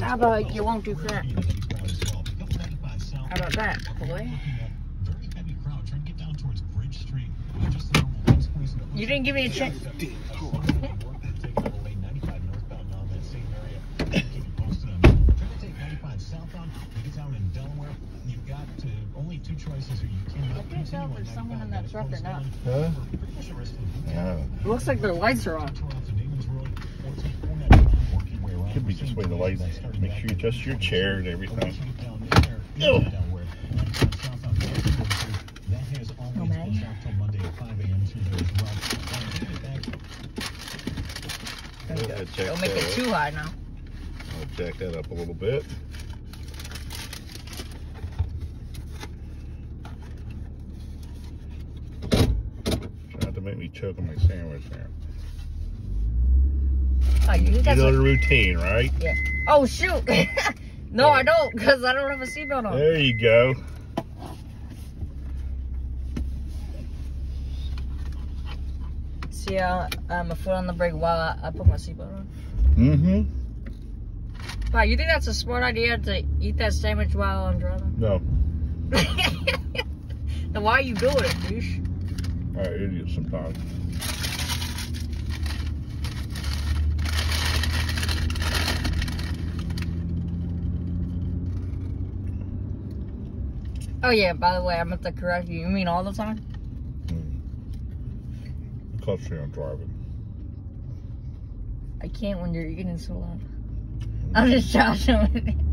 How about you won't do crap? How about that, boy? You didn't give me a chance. Someone in that truck or not. Huh? Yeah. It looks like their lights are on. Could be just way the lights. Make sure you adjust your chair and everything. Oh, Yeah, check Don't make it that too high now. I'll jack that up a little bit. Tried to make me choke on my sandwich there. Oh, you You know the routine, right? Yeah. Oh shoot! no, I don't, because I don't have a seatbelt on. There you go. See, uh, I'm a foot on the brake while I, I put my seatbelt on. Mm-hmm. Wow, you think that's a smart idea to eat that sandwich while I'm driving? No. then why are you doing it, douche? All right, idiot sometimes. Oh yeah, by the way, I'm meant to correct you. You mean all the time? Hmm. Concentrate on driving. I can't when you're eating so loud. Hmm. I'm just joshing.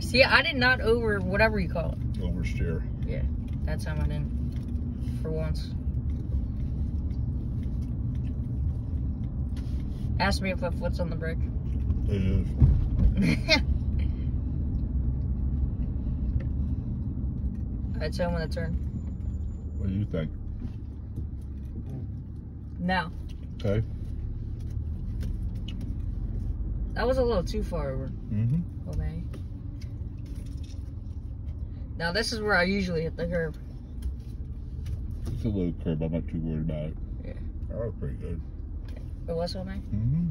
See, I did not over whatever you call it. Oversteer. Yeah, that time I didn't. For once. Ask me if my foot's on the brake. It is. I tell him when to turn. What do you think? Now, Okay. that was a little too far over. Mm-hmm. Okay. Now this is where I usually hit the curb. It's a low curb. I'm not too worried about it. Yeah. That was pretty good. It was homemade. Mm-hmm.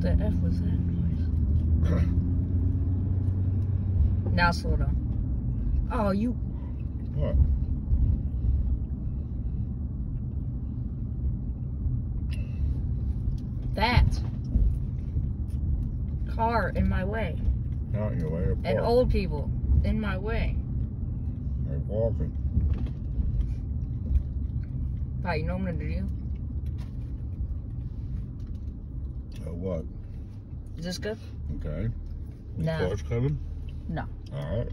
The F was that noise? Now slow down. Oh, you. What? That car in my way. Out in your way. And old people in my way. They're walking. Wow, you know what I'm gonna do? Uh, what? Is this good? Okay. No. Car's coming? No. All right.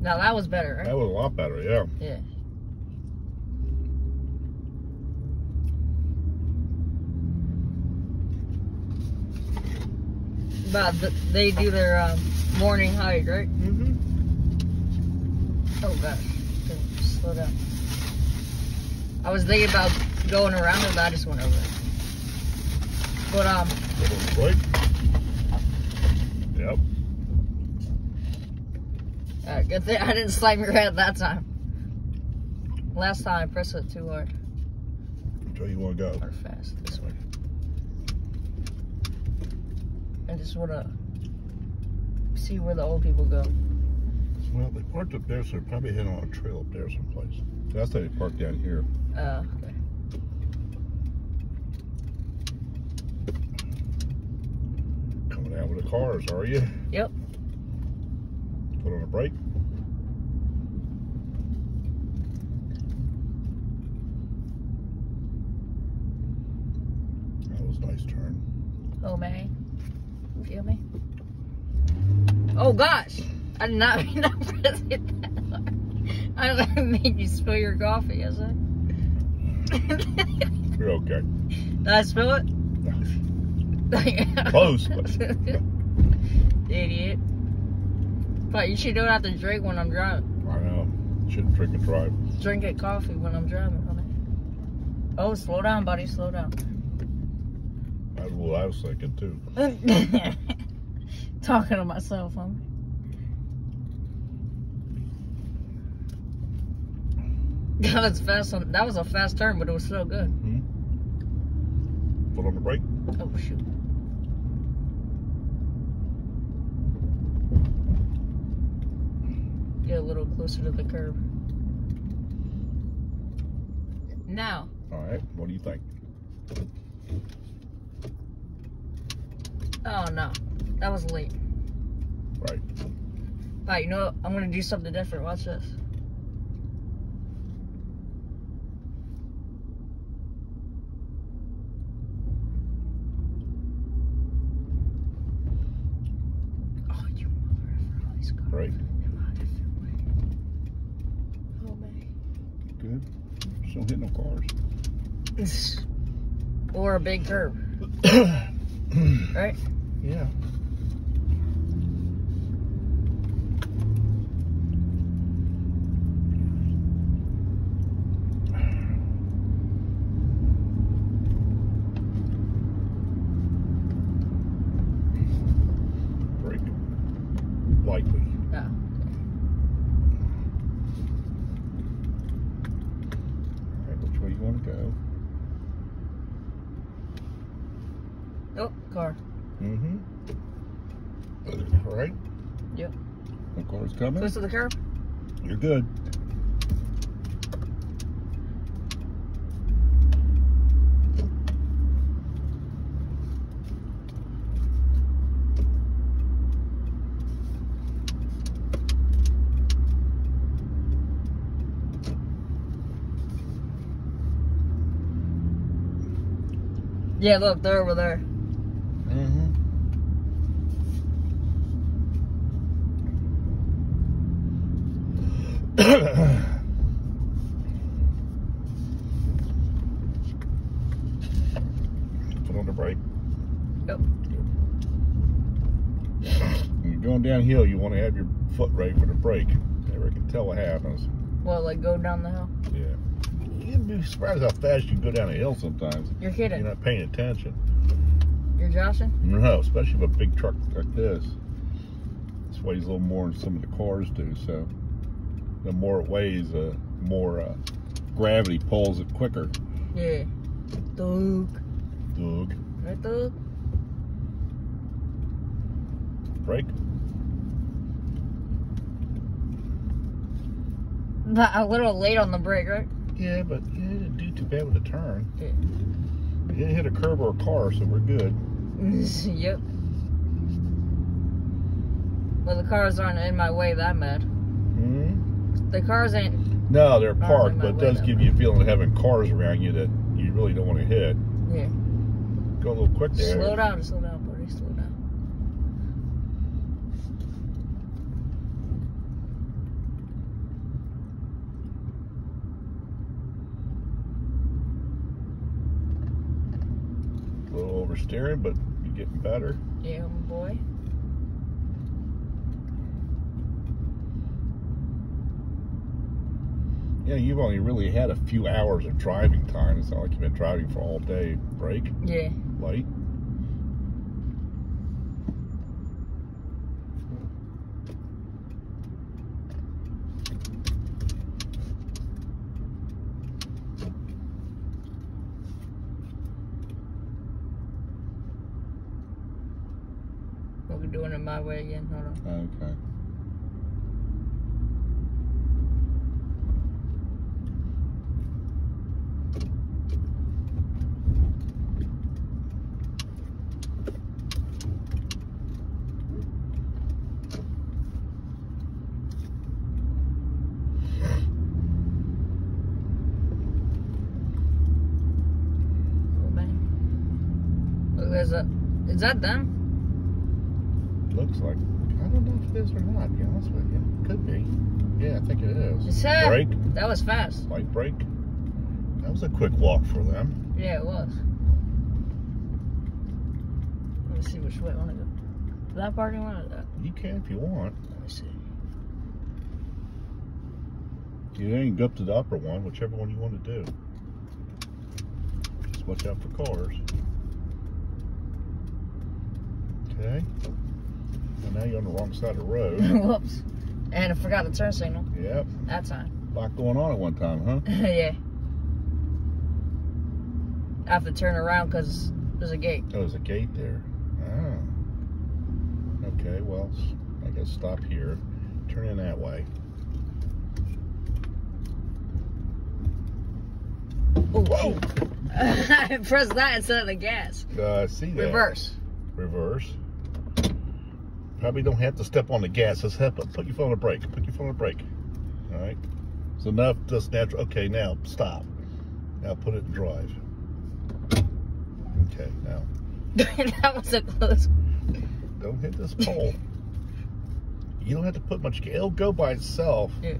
Now that was better, right? That was a lot better, yeah. Yeah. But th- they do their um, morning hike, right? Mm-hmm. Oh gosh, Couldn't slow down. I was thinking about going around it, but I just went over it. But um, Quick. Yep. uh, good thing I didn't slam your head that time. Last time I pressed it too hard Which way you want to go? or fast. This way. I just wanna see where the old people go. Well, they parked up there, so they're probably heading on a trail up there someplace. That's how they parked down here. Uh, okay. Coming out with the cars, are you? Yep. Put on a brake. That was a nice turn. Oh man, You feel me? Oh gosh, I did not mean to press it that hard. I made you spill your coffee, yes I? You're okay. Did I spill it? Close, but- Idiot. But you should do it to drink when I'm drunk. I know. shouldn't drink and drive. Drink it coffee when I'm driving, honey. Oh, slow down, buddy. Slow down. That's what I was thinking too. Talking to myself, huh? That was fast. On, that was a fast turn, but it was still good. Mm-hmm. Foot on the brake. Oh shoot! Get a little closer to the curb. Now, All right. What do you think? oh no, that was late. Right. Alright, you know what? I'm gonna do something different. Watch this. Oh, you mother all these cars. Right. in my different way. Oh man. Good. Just don't hit no cars. or a big curb, right? Yeah. Brake. Lightly. Yeah. All right, which way you want to go? Oh, car. Mm-hmm. All right. Yep. No cars coming. Close to the curb. You're good. Yeah, look, they're over there. Mm-hmm. Put on the brake. Yep. When you're going downhill, you want to have your foot ready for the brake. Never can tell what happens. Well, like go down the hill. Yeah. You'd be surprised how fast you can go down a hill sometimes. You're kidding. You're not paying attention. You're joshing. No, especially with a big truck like this. This weighs a little more than some of the cars do, so the more it weighs, the more uh, gravity pulls it quicker. Yeah. Doug. Doug. Right, Doug? Brake. Not a little late on the brake, right? Yeah, but you didn't do too bad with the turn. Yeah. You didn't hit a curb or a car, so we're good. yep. Well, the cars aren't in my way that bad. hmm The cars ain't. No, they're parked, but it does give you a feeling of having cars around you that you really don't want to hit. Yeah. Go a little quick there. Slow down. Slow down. Oversteering, but you're getting better. Yeah, boy. Yeah, you've only really had a few hours of driving time. It's not like you've been driving for all day. Brake? Yeah. light. Doing it my way again. Hold on. Okay. Is that them? Looks like. I don't know if it is or not. To be honest with you, could be. Yeah, I think it is. Brake, That was fast. light brake. That was a quick walk for them. Yeah, it was. Let me see which way I want to go. That parking lot or that? You can if you want. Let me see. You can go up to the upper one, whichever one you want to do. Just watch out for cars. Okay. And now you're on the wrong side of the road. Whoops. And I forgot the turn signal. yep. That time. A lot going on at one time, huh? yeah. I have to turn around because there's a gate. Oh, there's a gate there. Ah. Okay, well, I guess stop here. Turn in that way. Oh, Whoa! I pressed that instead of the gas. Uh, see that? Reverse. Reverse. Probably don't have to step on the gas. Have to put your foot on the brake. Put your foot on the brake. All right. So enough, just natural. Okay, now stop. Now put it in drive. Okay, now that was a close. don't hit this pole. you don't have to put much. It'll go by itself. Yeah.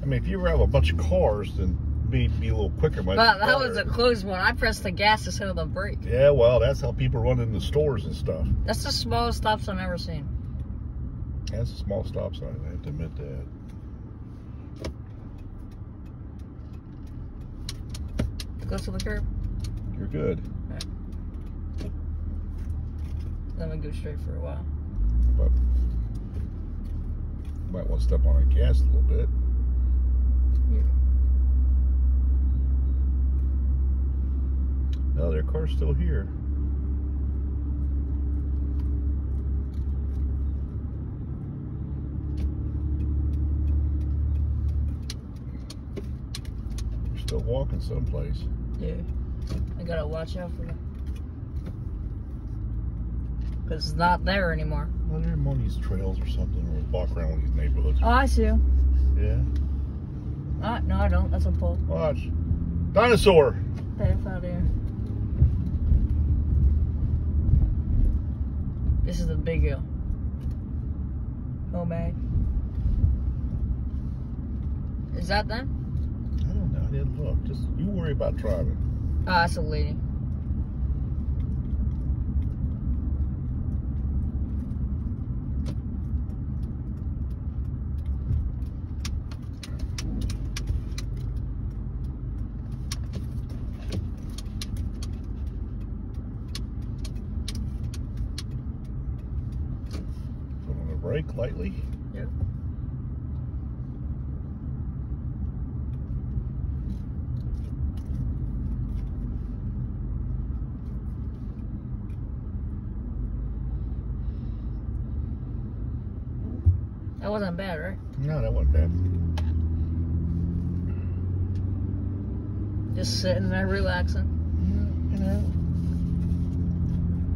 I mean, if you ever have a bunch of cars, then be be a little quicker. might that was a close one. I pressed the gas instead of the brake. Yeah, well, that's how people run in the stores and stuff. That's the smallest stops I've ever seen. That's a small stop sign. I have to admit that. Close to the curb. You're good. Then we go straight for a while. but might want to step on the gas a little bit. Yeah. No, their car's still here. You're still walking someplace. Yeah. I gotta watch out for them. Because it's not there anymore. Well, they're in one of these trails or something, or walk around one of these neighborhoods. Oh, I see. Yeah. Ah, no, I don't. That's a pole. Watch. Dinosaur! Half out here. This is the big hill. Oh, man. Is that them? I don't know. I didn't look. Just you worry about driving. Oh, that's a lady. Put on the brake lightly. Yep. That wasn't bad, right? No, that wasn't bad. Just sitting there relaxing. You know,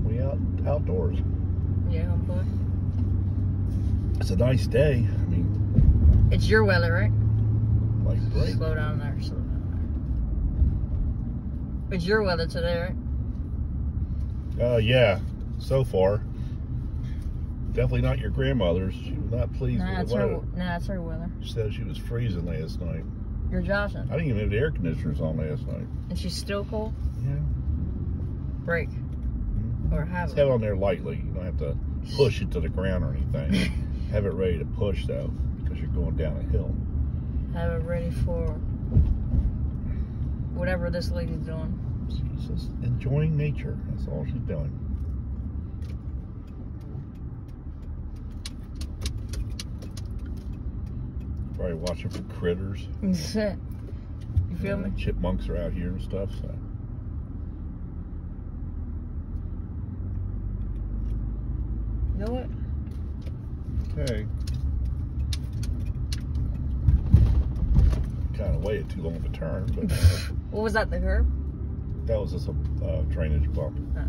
we out outdoors. Yeah, boy. It's a nice day. I mean, It's your weather, right? like brake. Slow down there, slow down there. It's your weather today, right? Uh, yeah. So far, definitely not your grandmother's. She was not pleased Nah, with it's the her. Nah, it's her weather. She said she was freezing last night. You're Joshing, I didn't even have the air conditioners on last night. and she's still cold. Yeah. Brake or have Just have it. it on there lightly. You don't have to push it to the ground or anything. have it ready to push though, because you're going down a hill. Have it ready for whatever this lady's doing. She's just enjoying nature. That's all she's doing. Probably watching for critters. You feel know, me? Chipmunks are out here and stuff. So You know what? Okay. Kind of waited too long to turn, but What was that? The curb? that was just a uh, drainage bump. Huh.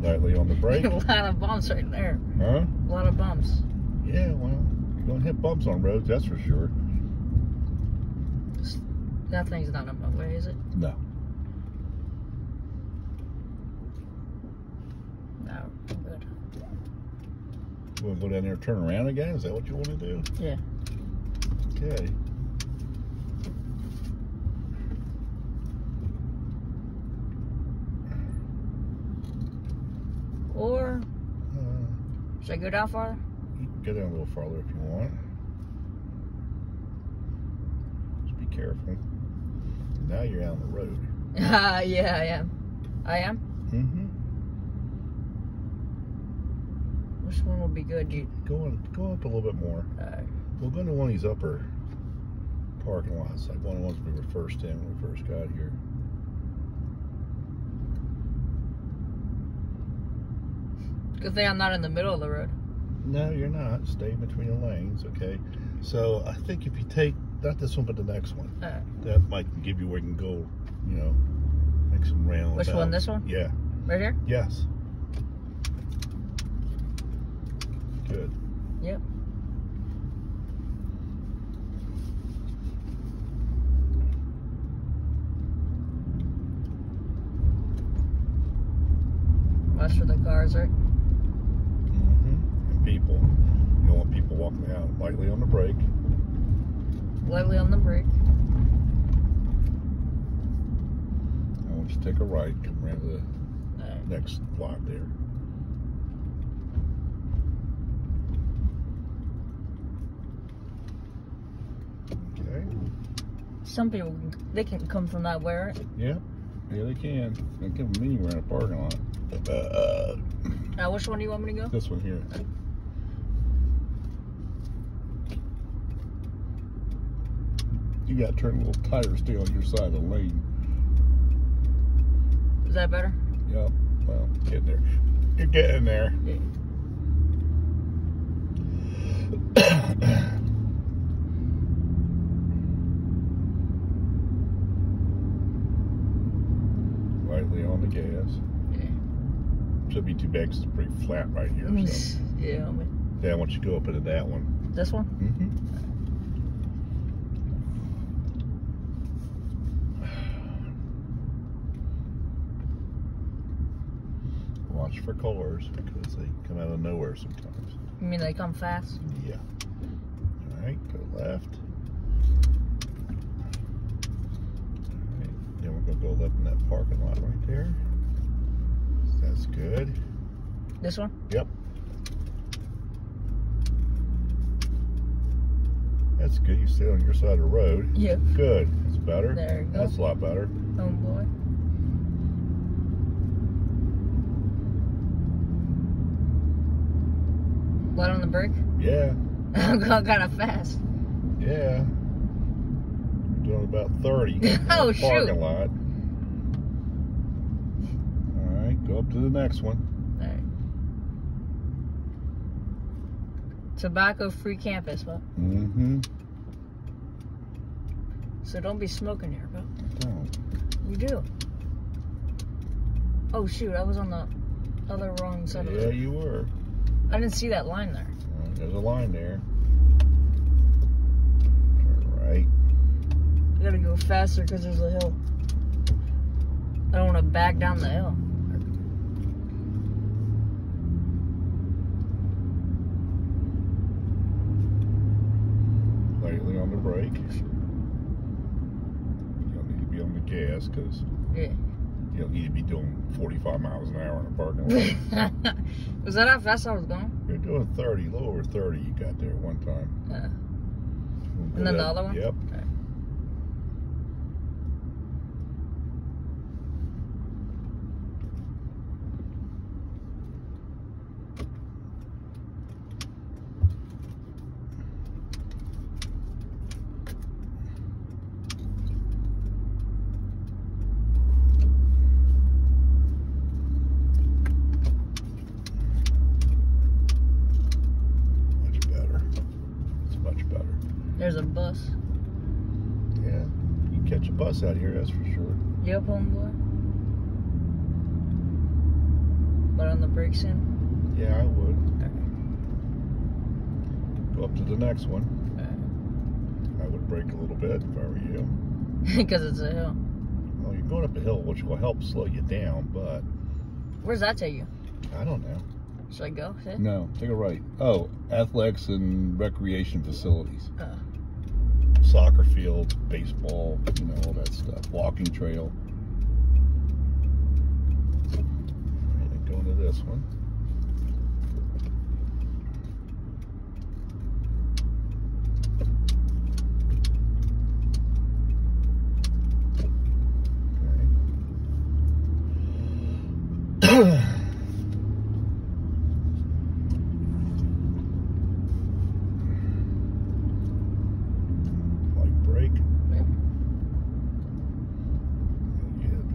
Lightly on the brake. a lot of bumps right there. huh? A lot of bumps. Yeah, well, you don't hit bumps on roads, that's for sure. That thing's not my way is it? No. No, I'm good. You want to go down there turn around again? Is that what you want to do? Yeah. Okay. Or, uh, should I go down farther? You can go down a little farther if you want. Just be careful. Now you're out on the road. Ah, yeah, I am. I am? Mm-hmm. Which one will be good? You, Go on, go up a little bit more. uh, We'll go into one of these upper parking lots, like one of the ones we were first in when we first got here. good thing I'm not in the middle of the road. No, you're not. Stay between the lanes, okay? So I think if you take not this one, but the next one, that might give you where you can go. You know, make some round. Which one, this one? Yeah. right here? Yes. Good. Yep. Watch for the cars, right? People. You don't want people walking out lightly on the brake. Lightly on the brake. I want you to take a right, come around to the Alright. next lot there. Okay. Some people, they can come from that way, right? Yep. Yeah, they can. They can come anywhere in a parking lot. Uh, Now, which one do you want me to go? this one here. You got to turn a little tighter, stay on your side of the lane. Is that better? Yep. Well, getting there. You're getting there. Yeah. Lightly on the gas. Yeah. Should be too bad 'cause it's pretty flat right here. So. yeah, homie. Then once you go up into that one. This one? Mm-hmm. Watch for cars because they come out of nowhere sometimes. You mean they come fast? Yeah. All right, go left. All right, then we're gonna go left in that parking lot right there. That's good. This one? Yep. That's good. You stay on your side of the road. Yeah. Good. That's better. There you go. That's a lot better. Oh boy. Light on the brake? Yeah. I'm going kind of fast. Yeah. You're doing about 30. in Oh, shoot. Parking lot. All right, go up to the next one. Alright. Tobacco free campus, but Mm-hmm. so don't be smoking here, bro. Don't. You do. Oh shoot, I was on the other wrong side of the... Yeah, you were. I didn't see that line there. Uh, there's a line there. Turn right. I gotta go faster because there's a hill. I don't want to back down the hill. Lightly on the brake. You don't need to be on the gas because Yeah. You need to be doing 45 miles an hour in a parking lot. was that how fast I was going? You're doing 30, a little over 30 you got there one time. Yeah. And then the other one? Yep. Much better. It's much better. There's a bus. Yeah. You can catch a bus out here, that's for sure. Yep, homeboy. But on the brakes in. Yeah, I would. Go up to the next one. I would brake a little bit if I were you. Because it's a hill. Well, you're going up a hill, which will help slow you down, but Where's that take you? I don't know. Should I go? No, take a right. Oh, athletics and recreation facilities. Uh, Soccer fields, baseball, you know, all that stuff. Walking trail. And go this one.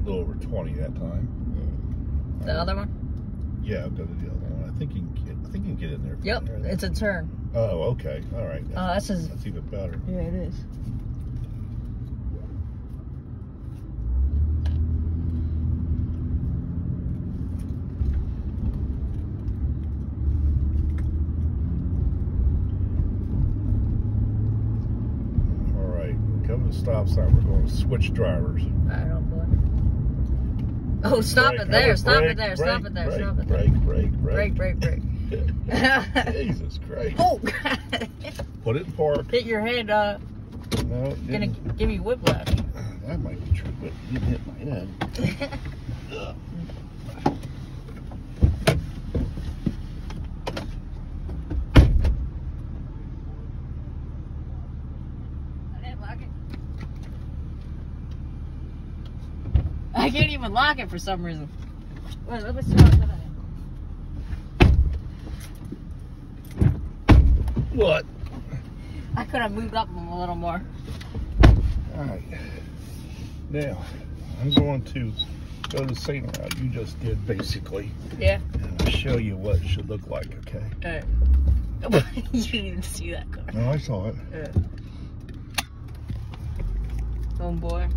a little over 20 that time. The other one? Yeah, I'll go to the other one. I think you can get, I think you can get in there. from Yep, it's a turn. Oh, okay. All right. Oh, that's his. That's even better. Yeah, it is. All right. Come to the stop sign. We're going to switch drivers. I don't oh, boy. Oh, stop Brake, it there! Stop brake, it there! Stop it there! Stop it there! Brake, brake, Break, brake, brake. Jesus Christ. oh, God. Put it in park. Hit your head, uh, No, it gonna didn't. give you whiplash. That might be true, but it didn't hit my head. Ugh. I didn't lock it. I can't even lock it for some reason. Wait, let me see what I could have moved up a little more. All right. Now, I'm going to go the same route you just did, basically, Yeah. and I'll show you what it should look like, okay? Alright. you didn't even see that coming. No, I saw it. Yeah. Oh boy.